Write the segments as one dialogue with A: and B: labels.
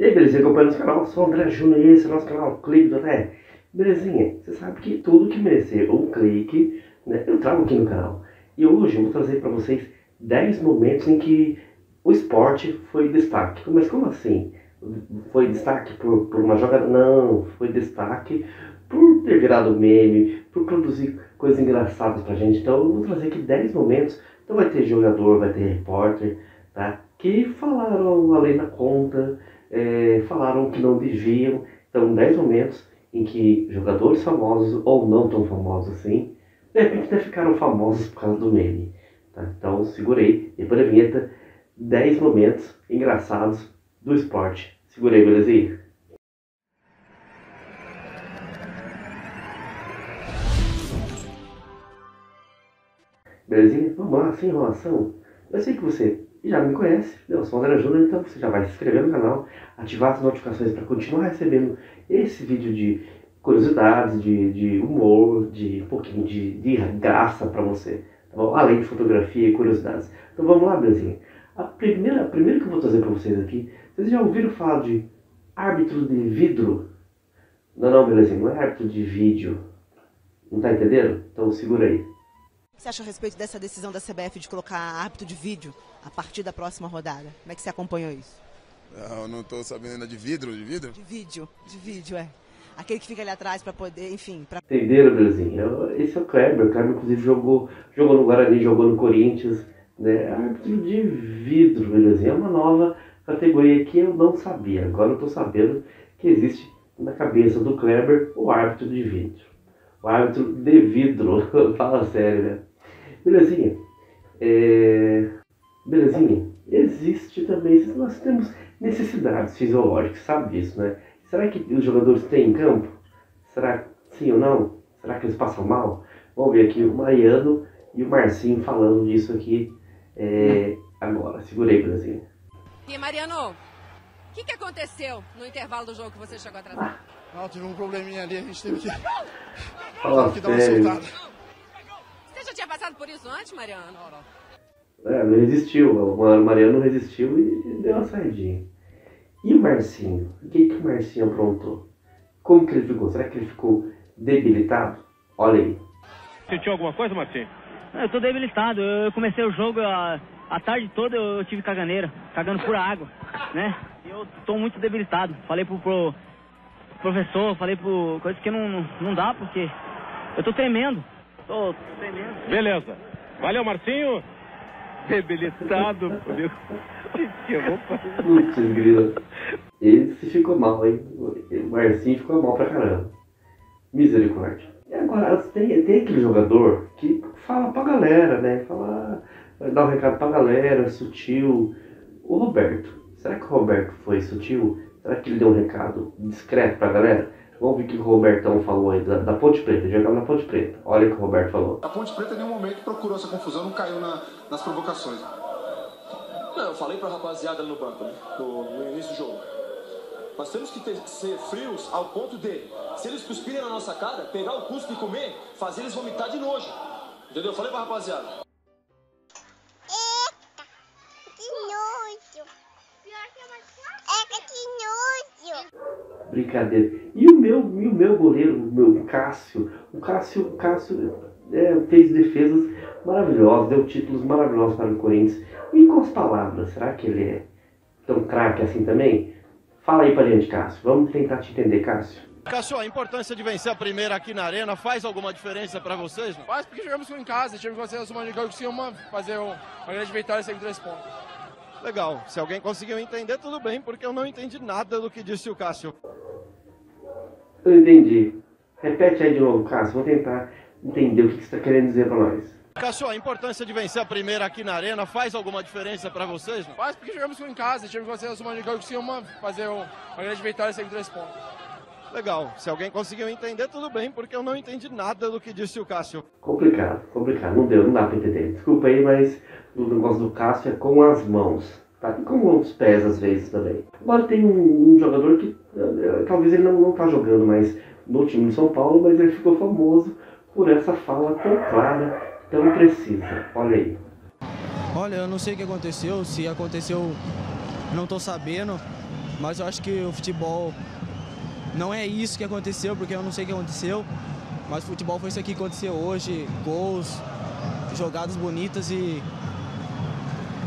A: E aí, belezinha, acompanha nosso canal, sou o André Júnior e esse é o nosso canal Clique do André. Belezinha, você sabe que tudo que merecer um clique, né, eu trago aqui no canal. E hoje eu vou trazer para vocês 10 momentos em que o esporte foi destaque. Mas como assim? Foi destaque por, por uma jogada? Não, foi destaque por ter virado meme, por produzir coisas engraçadas pra gente. Então eu vou trazer aqui 10 momentos. Então vai ter jogador, vai ter repórter, tá? Que falaram além da conta, é, falaram que não deviam. Então, 10 momentos em que jogadores famosos, ou não tão famosos assim, de repente até ficaram famosos por causa do meme. Tá? Então, segurei, depois da vinheta, 10 momentos engraçados do esporte. Segurei, belezinha? Belezinha? Vamos lá, sem enrolação. Eu sei que você já me conhece, eu sou o André Júnior, então você já vai se inscrever no canal, ativar as notificações para continuar recebendo esse vídeo de curiosidades, de, de humor, de um pouquinho de, de graça para você, tá bom? além de fotografia e curiosidades. Então vamos lá, belezinha. A primeira, a primeira que eu vou trazer para vocês aqui, vocês já ouviram falar de árbitro de vidro? Não, não, belezinha, não é árbitro de vídeo. Não tá entendendo? Então segura aí
B: você acha a respeito dessa decisão da CBF de colocar árbitro de vídeo a partir da próxima rodada? Como é que você acompanhou isso?
C: Não, não estou sabendo ainda de vidro, de vidro?
B: De vídeo, de vídeo, é. Aquele que fica ali atrás para poder, enfim... Pra...
A: Entenderam, Brasil? Esse é o Kleber. O Kleber, inclusive, jogou, jogou no Guarani, jogou no Corinthians. Né? Árbitro de vidro, Brasil. É uma nova categoria que eu não sabia. Agora eu estou sabendo que existe na cabeça do Kleber o árbitro de vidro. O árbitro de vidro. Fala sério, né? Belezinha. É... Belezinha. Existe também, nós temos necessidades fisiológicas, sabe disso, né? Será que os jogadores têm em campo? Será sim ou não? Será que eles passam mal? Vamos ver aqui o Mariano e o Marcinho falando disso aqui é, agora. Segurei, Belezinha.
D: E Mariano, o que, que aconteceu no intervalo do jogo que você chegou atrasado? Ah.
E: Não, tive um probleminha ali, a gente teve que,
A: Fala
E: teve que dar uma soltada
D: antes, Mariano? Não,
A: não. É, não resistiu. O Mariano resistiu e deu uma saidinha. E o Marcinho? O que, que o Marcinho aprontou? Como que ele ficou? Será que ele ficou debilitado? Olha aí.
F: Sentiu alguma coisa, Marcinho?
G: Eu tô debilitado. Eu comecei o jogo a, a tarde toda eu tive caganeira, cagando por água, né? E eu tô muito debilitado. Falei pro, pro professor, falei pro coisa que não, não, não dá porque eu tô tremendo. Tremendo.
F: Beleza. Valeu, Marcinho. Debilitado por isso.
A: Putz, grila. Esse ficou mal, hein? O Marcinho ficou mal pra caramba. Misericórdia. E agora, tem, tem aquele jogador que fala pra galera, né? Fala, dá um recado pra galera, sutil. O Roberto. Será que o Roberto foi sutil? Será que ele deu um recado discreto pra galera? Vamos ver o que o Robertão falou aí da, da Ponte Preta. Jogava na Ponte Preta. Olha o que o Roberto falou.
H: A Ponte Preta em nenhum momento procurou essa confusão, não caiu na, nas provocações.
I: Não, eu falei pra rapaziada no banco, né? no, no início do jogo. Nós temos que ter, ser frios ao ponto de, se eles cuspirem na nossa cara, pegar o cuspe e comer, fazer eles vomitar de nojo. Entendeu? Eu falei pra rapaziada.
A: Brincadeira. E o meu, e o meu goleiro, o meu Cássio, o Cássio, o Cássio é, fez defesas maravilhosas, deu títulos maravilhosos para o Corinthians. E com as palavras, será que ele é tão craque assim também? Fala aí pra gente, Cássio. Vamos tentar te entender, Cássio.
J: Cássio, a importância de vencer a primeira aqui na Arena faz alguma diferença para vocês? Não?
E: Faz porque jogamos em casa, tivemos que fazer uma fazer uma grande vitória sem três pontos.
J: Legal, se alguém conseguiu entender, tudo bem, porque eu não entendi nada do que disse o Cássio.
A: Eu entendi. Repete aí de novo, Cássio. Vou tentar entender o que você está querendo dizer para nós.
J: Cássio, a importância de vencer a primeira aqui na Arena faz alguma diferença para vocês? Não?
E: Faz porque jogamos em casa, tivemos que fazer a soma de jogos que uma fazer uma grande vitória sem três pontos.
J: Legal, se alguém conseguiu entender, tudo bem, porque eu não entendi nada do que disse o Cássio.
A: Complicado, complicado. Não deu, não dá para entender. Desculpa aí, mas o negócio do Cássio é com as mãos. Tá? E com os pés às vezes também. Agora tem um, um jogador que uh, talvez ele não, não tá jogando mais no time de São Paulo, mas ele ficou famoso por essa fala tão clara, tão precisa. Olha aí.
K: Olha, eu não sei o que aconteceu, se aconteceu, não tô sabendo. mas eu acho que o futebol não é isso que aconteceu, porque eu não sei o que aconteceu, mas o futebol foi isso aqui que aconteceu hoje, gols, jogadas bonitas e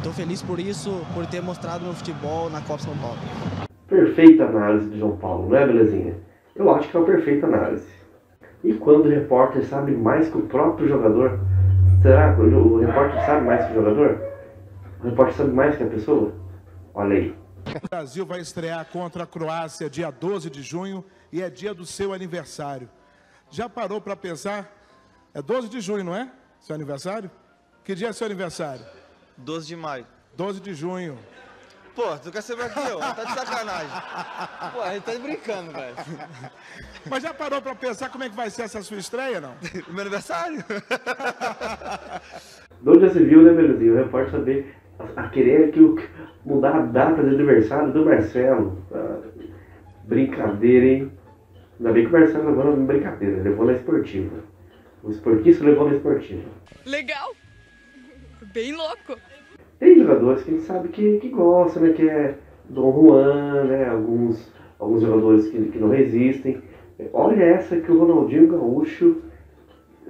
K: estou feliz por isso, por ter mostrado meu futebol na Copa São Paulo.
A: Perfeita análise de João Paulo, não é, belezinha? Eu acho que é uma perfeita análise. E quando o repórter sabe mais que o próprio jogador, será que o repórter sabe mais que o jogador? O repórter sabe mais que a pessoa? Olha aí.
L: O Brasil vai estrear contra a Croácia dia 12 de junho e é dia do seu aniversário. Já parou para pensar? É 12 de junho, não é? Seu aniversário? Que dia é seu aniversário?
M: 12 de maio.
L: 12 de junho.
M: Pô, tu quer saber aqui, ó? Tá de sacanagem. Pô, a gente tá brincando, velho.
L: Mas já parou pra pensar como é que vai ser essa sua estreia, não?
M: Meu aniversário?
A: De onde já se viu, né, Belezinho? O repórter saber a, a querer que o, mudar a data de aniversário do Marcelo. Ah, brincadeira, hein? Ainda bem que o Marcelo levou na brincadeira, levou na esportiva. O esportista levou na esportiva.
D: Legal. Bem louco.
A: Tem jogadores que a gente sabe que, que gosta, né? Que é Dom Juan, né? Alguns, alguns jogadores que, que não resistem. Olha essa que o Ronaldinho Gaúcho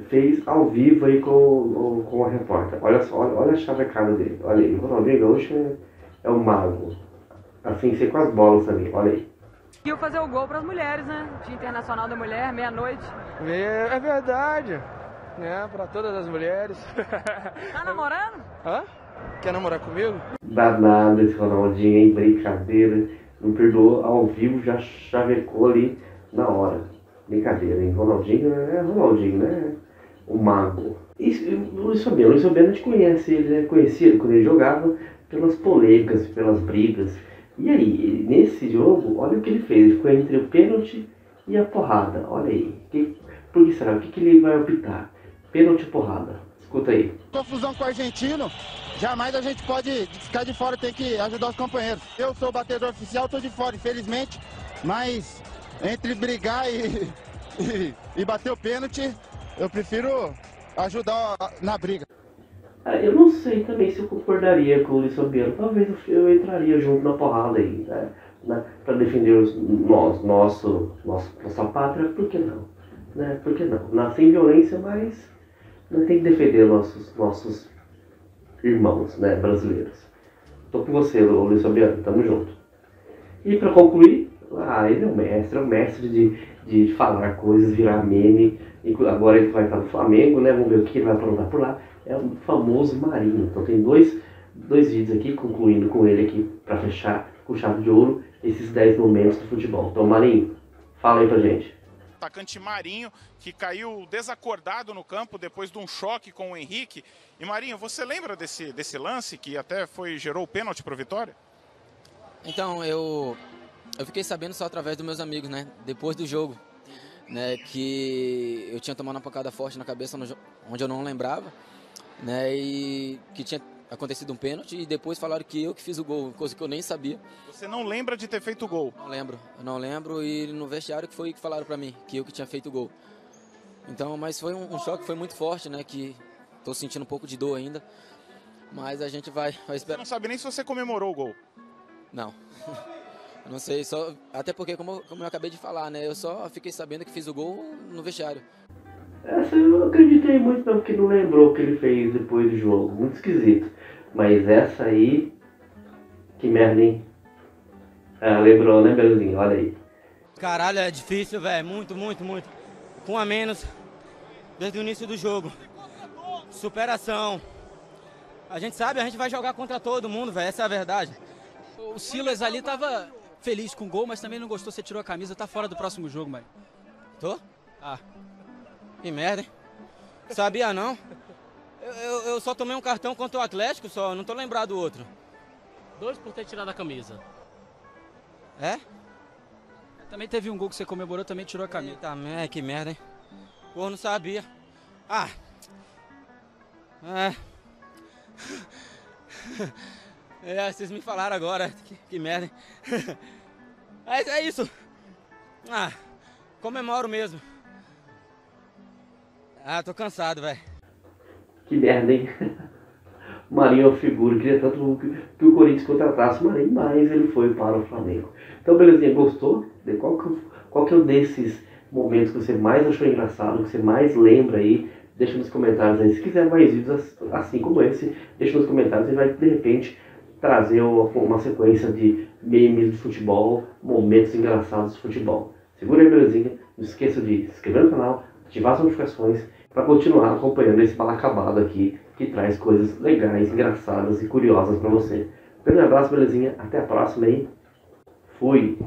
A: fez ao vivo aí com, com a repórter. Olha só, olha, olha a chavecada dele. Olha aí, o Ronaldinho Gaúcho é, é um mago. Assim, ser com as bolas também, olha aí.
N: Conseguiu fazer o gol para as mulheres, né? Dia Internacional da Mulher, meia-noite.
O: É, é verdade, né? Para todas as mulheres.
N: Tá namorando?
O: Hã? Quer namorar comigo?
A: Danado esse Ronaldinho, hein? Brincadeira. Não perdoou ao vivo, já chavecou ali na hora. Brincadeira, hein? Ronaldinho é Ronaldinho, né? O mago. E o Luiz Fabiano, o Luiz Fabiano a gente conhece, ele é conhecido quando ele jogava pelas polêmicas, pelas brigas. E aí, nesse jogo, olha o que ele fez. Ele ficou entre o pênalti e a porrada. Olha aí. Que, por que será? O que, que ele vai optar? Pênalti porrada? Escuta aí.
P: Confusão com o argentino, jamais a gente pode ficar de fora, tem que ajudar os companheiros. Eu sou o batedor oficial, estou de fora, infelizmente, mas entre brigar e, e, e bater o pênalti, eu prefiro ajudar na briga.
A: Ah, Eu não sei também se eu concordaria com o Luiz Fabiano. Talvez eu, entraria junto na porrada aí, né? Na, para defender os, nós, nosso, nosso, nossa pátria, por que não? Né? Por que não? Nascer em violência, mas não tem que defender nossos, nossos irmãos né, brasileiros. Tô com você, Luiz Fabiano, tamo junto. E para concluir, ah, ele é o mestre, é o mestre de, de falar coisas, virar meme. E agora ele vai estar no Flamengo, né? Vamos ver o que ele vai aprontar por lá. É o famoso Marinho. Então tem dois, dois vídeos aqui, concluindo com ele aqui, para fechar com chave de ouro esses 10 momentos do futebol. Então, Marinho, fala aí pra gente.
Q: Atacante Marinho, que caiu desacordado no campo depois de um choque com o Henrique. E Marinho, você lembra desse, desse lance que até foi gerou o pênalti para Vitória?
R: Então, eu, eu fiquei sabendo só através dos meus amigos, né? Depois do jogo, né? Que eu tinha tomado uma pancada forte na cabeça onde eu não lembrava, né? E que tinha acontecido um pênalti e depois falaram que eu que fiz o gol, coisa que eu nem sabia.
Q: Você não lembra de ter feito o gol?
R: Não lembro, eu não lembro e no vestiário que foi que falaram pra mim que eu que tinha feito o gol. Então, mas foi um, um choque, foi muito forte, né? Que tô sentindo um pouco de dor ainda, mas a gente vai, vai
Q: Você
R: esperar.
Q: não sabe nem se você comemorou o gol.
R: Não. Não sei, só até porque como, eu- como eu acabei de falar, né? Eu só fiquei sabendo que fiz o gol no vestiário.
A: Essa eu acreditei muito não, porque não lembrou o que ele fez depois do jogo. Muito esquisito. Mas essa aí. Que merda, hein? Ah, lembrou, né, Belezinho? Olha aí.
S: Caralho, é difícil, velho. Muito, muito, muito. Com um a menos desde o início do jogo. Superação. A gente sabe, a gente vai jogar contra todo mundo, velho. Essa é a verdade.
T: O Silas ali tava feliz com o gol, mas também não gostou, você tirou a camisa, tá fora do próximo jogo, mãe.
R: Tô?
S: Ah.
R: Que merda, hein? Sabia não? Eu, eu, eu só tomei um cartão contra o Atlético só, não tô lembrado do outro.
T: Dois por ter tirado a camisa.
R: É?
T: Também teve um gol que você comemorou, também tirou a camisa.
R: Eita, merda, que merda, hein? Pô, não sabia. Ah. É. É, vocês me falaram agora. Que, que merda, hein? É, é isso. Ah, comemoro mesmo. Ah, tô cansado, velho.
A: Que merda, hein? O Marinho é uma figura, queria tanto que, o Corinthians contratasse o Marinho, mas ele foi para o Flamengo. Então, belezinha, gostou? Qual que, qual que é um desses momentos que você mais achou engraçado, que você mais lembra aí? Deixa nos comentários aí. Se quiser mais vídeos assim como esse, deixa nos comentários e vai, de repente, trazer uma sequência de memes de futebol, momentos engraçados de futebol. Segura aí, belezinha. Não esqueça de se inscrever no canal, ativar as notificações para continuar acompanhando esse balacabado aqui que traz coisas legais, engraçadas e curiosas para você. Um grande abraço, belezinha. Até a próxima aí. Fui.